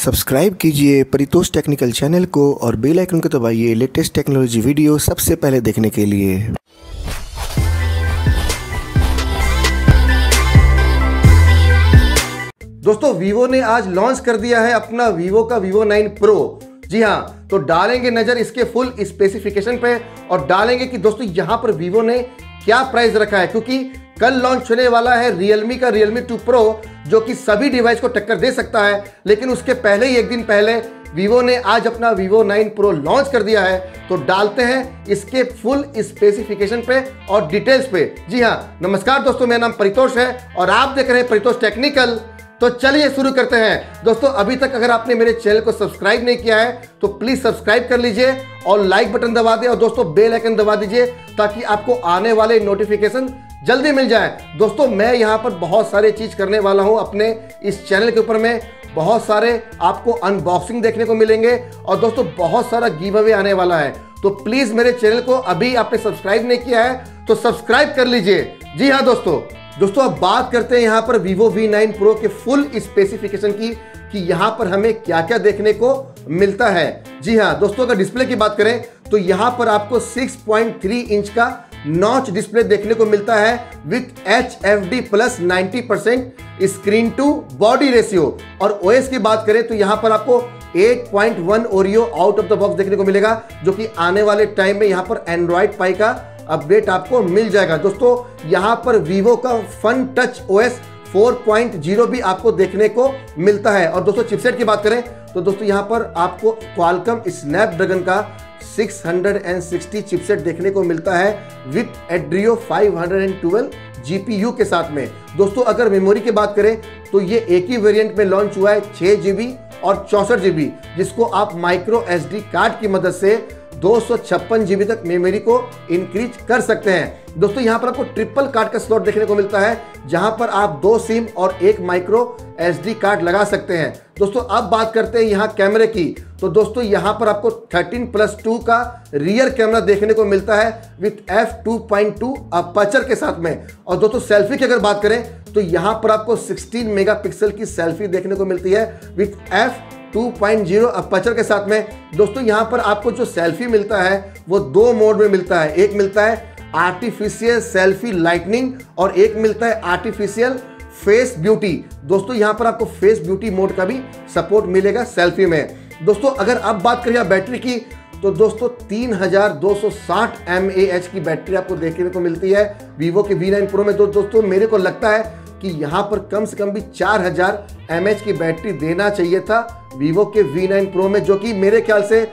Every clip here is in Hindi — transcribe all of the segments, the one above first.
सब्सक्राइब कीजिए परितोष टेक्निकल चैनल को और बेल आइकन को दबाइए लेटेस्ट टेक्नोलॉजी वीडियो सबसे पहले देखने के लिए। दोस्तों वीवो ने आज लॉन्च कर दिया है अपना वीवो का वीवो 9 प्रो जी हाँ तो डालेंगे नज़र इसके फुल स्पेसिफिकेशन पे और डालेंगे कि दोस्तों, यहाँ पर वीवो ने क्या प्राइस रखा है? क्योंकि कल लॉन्च होने वाला है रियलमी का रियलमी टू प्रो जो कि सभी डिवाइस को टक्कर दे सकता है, लेकिन उसके पहले ही एक दिन पहले वीवो ने आज अपना वीवो 9 प्रो लॉन्च कर दिया है। तो डालते हैं इसके फुल स्पेसिफिकेशन पे और डिटेल्स पे। जी हाँ नमस्कार दोस्तों, मेरा नाम परितोष है और आप देख रहे हैं परितोष टेक्निकल तो चलिए शुरू करते हैं। दोस्तों, अभी तक अगर आपने मेरे चैनल को सब्सक्राइब नहीं किया है तो प्लीज़ सब्सक्राइब कर लीजिए और लाइक बटन दबा दिए और दोस्तों बेल आइकन दबा दीजिए, ताकि आपको आने वाले नोटिफिकेशन जल्दी मिल जाए। दोस्तों, मैं यहाँ पर बहुत सारे चीज़ करने वाला हूँ अपने इस चैनल के ऊपर में। बहुत सारे आपको अनबॉक्सिंग देखने को मिलेंगे और दोस्तों, बहुत सारा गिव अवे आने वाला है। तो प्लीज़ मेरे चैनल को अभी आपने सब्सक्राइब नहीं किया है तो सब्सक्राइब कर लीजिए। जी हाँ दोस्तों। दोस्तों, अब बात करते हैं यहाँ पर Vivo V9 Pro के फुल स्पेसिफिकेशन की, कि यहाँ पर हमें क्या क्या देखने को मिलता है। जी हाँ दोस्तों, अगर डिस्प्ले की बात करें तो यहाँ पर आपको 6.3 इंच का नॉच डिस्प्ले देखने को मिलता है with H F D plus ninety percent screen to body ratio और ओएस की बात करें तो यहाँ पर आपको 8.1 Oreo out of the box देखने को मिलेगा, जो कि आने वाले टाइम में यहाँ पर एंड्रॉइड पाई का अपडेट आपको मिल जाएगा। दोस्तों, यहाँ पर वीवो का फन टच ओएस 4.0 भी आपको देखने को मिलता है। और दोस्तों चिपसेट की बात करें तो दोस्तों, यहाँ पर आपको क्वालकम स्नैपड्रैगन का 660 चिपसेट देखने को मिलता है विथ एड्रियो 512 जीपीयू के साथ में। दोस्तों, अगर मेमोरी की बात करें तो ये एक ही वेरिएंट में लॉन्च हुआ है छह जीबी और चौसठ जीबी, जिसको आप माइक्रो एसडी कार्ड की मदद से दो सौ छप्पन जीबी तक मेमोरी को इंक्रीज कर सकते हैं। दोस्तों, यहाँ पर आपको ट्रिपल कार्ड का स्लॉट देखने को मिलता है, जहाँ पर आप दो सिम और एक माइक्रो एसडी कार्ड लगा सकते हैं। दोस्तों, अब बात करते हैं यहाँ कैमरे की। तो दोस्तों, यहाँ पर आपको 13 प्लस टू का रियर कैमरा देखने को मिलता है with F two point two aperture के साथ में। और दोस्तों सेल्फी की अगर बात करें तो यहाँ पर आपको 16 मेगापिक्सल की सेल्फी देखने को मिलती है विथ एफ़ 2.0 अपचर के साथ में। दोस्तों यहाँ पर आपको जो सेल्फी मिलता है वो दो मोड में मिलता है। एक मिलता है आर्टिफिशियल सेल्फी लाइटनिंग और एक मिलता है आर्टिफिशियल फेस ब्यूटी। दोस्तों यहाँ पर आपको फेस ब्यूटी मोड का भी सपोर्ट मिलेगा सेल्फी में। दोस्तों अगर अब बात करिए बैटरी की तो दोस्तों 3260 mAh की बैटरी आपको देखने को मिलती है। वीवो के V9 Pro में दो, दोस्तों मेरे को लगता है कि यहाँ पर कम से कम भी 4000 mAh की बैटरी देना चाहिए था वीवो के V9 Pro में, जो कि मेरे ख्याल से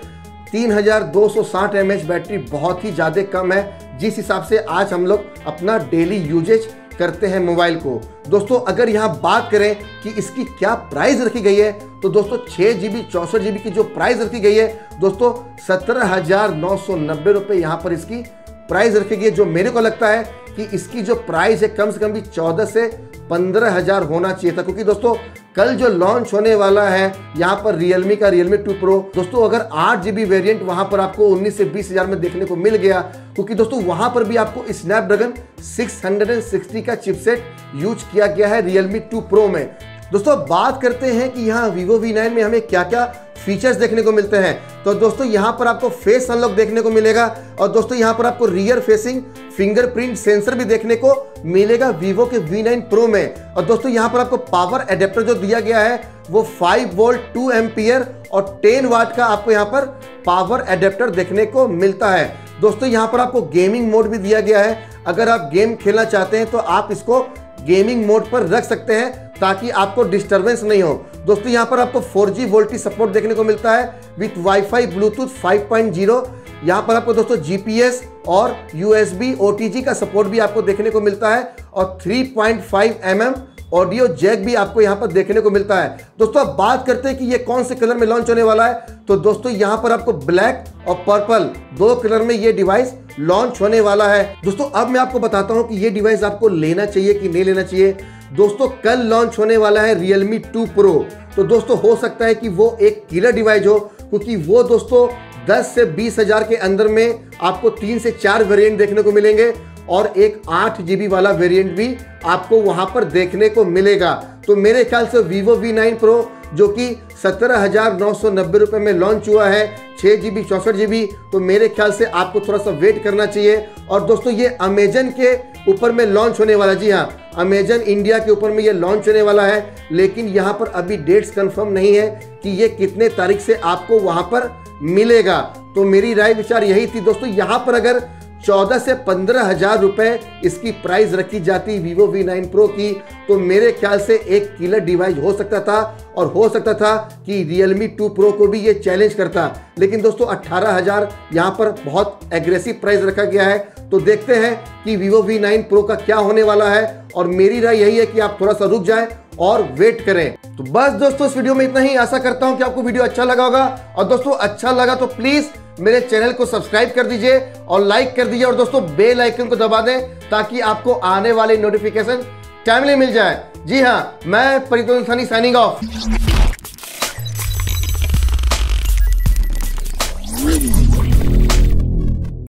3260 mAh बैटरी बहुत ही ज़्यादा कम है, जिस हिसाब से आज हम लोग अपना डेली यूजेज करते हैं मोबाइल को। दोस्तों, अगर यहाँ बात करें कि इसकी क्या प्राइस रखी गई है तो दोस्तों छः जी बी चौसठ जी की जो प्राइस रखी गई है, दोस्तों, सत्रह हज़ार नौ सौ नब्बे रुपये यहाँ पर इसकी प्राइस रखी गई है, जो मेरे को लगता है कि इसकी जो प्राइस है, कम से कम भी चौदह से पंद्रह हज़ार होना चाहिए था। क्योंकि दोस्तों, कल जो लॉन्च होने वाला है, यहाँ पर रियलमी का रियलमी टू प्रो दोस्तों, अगर आठ जीबी वेरियंट वहाँ पर आपको उन्नीस से बीस हज़ार में देखने को मिल गया, क्योंकि दोस्तों, वहाँ पर भी आपको स्नैपड्रैगन 660 का चिपसेट यूज़ किया गया है रियलमी टू प्रो में। दोस्तों, अब बात करते हैं कि यहाँ वीवो वी में हमें क्या क्या फीचर्स देखने को मिलते हैं। तो दोस्तों, यहाँ पर आपको फेस अनलॉक देखने को मिलेगा और दोस्तों, यहाँ पर आपको रियर फेसिंग फिंगरप्रिंट सेंसर भी देखने को मिलेगा वीवो के V9 Pro में। और दोस्तों, यहाँ पर आपको पावर एडेप्टर जो दिया गया है, वो 5 वोल्ट 2 एम्पियर और 10 वाट का आपको यहाँ पर पावर एडेप्टर देखने को मिलता है। दोस्तों, यहाँ पर आपको गेमिंग मोड भी दिया गया है। अगर आप गेम खेलना चाहते हैं तो आप इसको गेमिंग मोड पर रख सकते हैं। ताकि आपको डिस्टरबेंस नहीं हो। दोस्तों, यहाँ पर आपको 4G वोल्टी सपोर्ट देखने को मिलता है विथ वाईफाई ब्लूटूथ 5.0 यहाँ पर आपको दोस्तों जीपीएस और यूएसबी ओटीजी का सपोर्ट भी आपको देखने को मिलता है और 3.5 पॉइंट mm ऑडियो जैक भी आपको यहाँ पर देखने को मिलता है। दोस्तों, अब बात करते हैं कि ये कौन से कलर में लॉन्च होने वाला है। तो दोस्तों, यहाँ पर आपको ब्लैक और पर्पल दो कलर में ये डिवाइस लॉन्च होने वाला है। दोस्तों, अब मैं आपको बताता हूँ कि ये डिवाइस आपको लेना चाहिए कि नहीं लेना चाहिए। दोस्तों, कल लॉन्च होने वाला है Realme 2 Pro तो दोस्तों, हो सकता है कि वो एक किलर डिवाइस हो, क्योंकि वो दोस्तों 10 से बीस हज़ार के अंदर में आपको तीन से चार वेरिएंट देखने को मिलेंगे और एक आठ जीबी वाला वेरिएंट भी आपको वहाँ पर देखने को मिलेगा। तो मेरे ख्याल से Vivo V9 Pro जो कि सत्रह हज़ार नौ सौ नब्बे रुपए में लॉन्च हुआ है छः जी बी चौंसठ जी बी तो मेरे ख्याल से आपको थोड़ा सा वेट करना चाहिए। और दोस्तों, ये अमेजन के ऊपर में लॉन्च होने वाला, जी हाँ अमेजन इंडिया के ऊपर में ये लॉन्च होने वाला है, लेकिन यहाँ पर अभी डेट्स कंफर्म नहीं है कि ये कितने तारीख से आपको वहाँ पर मिलेगा। तो मेरी राय विचार यही थी, दोस्तों, यहाँ पर अगर चौदह से पंद्रह हज़ार रुपए इसकी प्राइस रखी जाती वीवो वी नाइन प्रो की। तो मेरे ख्याल से एक किलर डिवाइस हो सकता था और हो सकता था कि Realme 2 Pro को भी ये चैलेंज करता। लेकिन दोस्तों अट्ठारह हज़ार यहाँ पर बहुत एग्रेसिव प्राइस रखा गया है। तो देखते हैं कि वीवो वी नाइन प्रो का क्या होने वाला है और मेरी राय यही है कि आप थोड़ा सा रुक जाए और वेट करें। तो बस दोस्तों, इस वीडियो में इतना ही। आशा करता हूँ कि आपको वीडियो अच्छा लगा होगा। और दोस्तों अच्छा लगा तो प्लीज़ मेरे चैनल को सब्सक्राइब कर दीजिए और लाइक कर दीजिए और दोस्तों, बेल आइकन को दबा दें ताकि आपको आने वाले नोटिफिकेशन टाइमली मिल जाए। जी हाँ मैं परितोष साइनिंग ऑफ़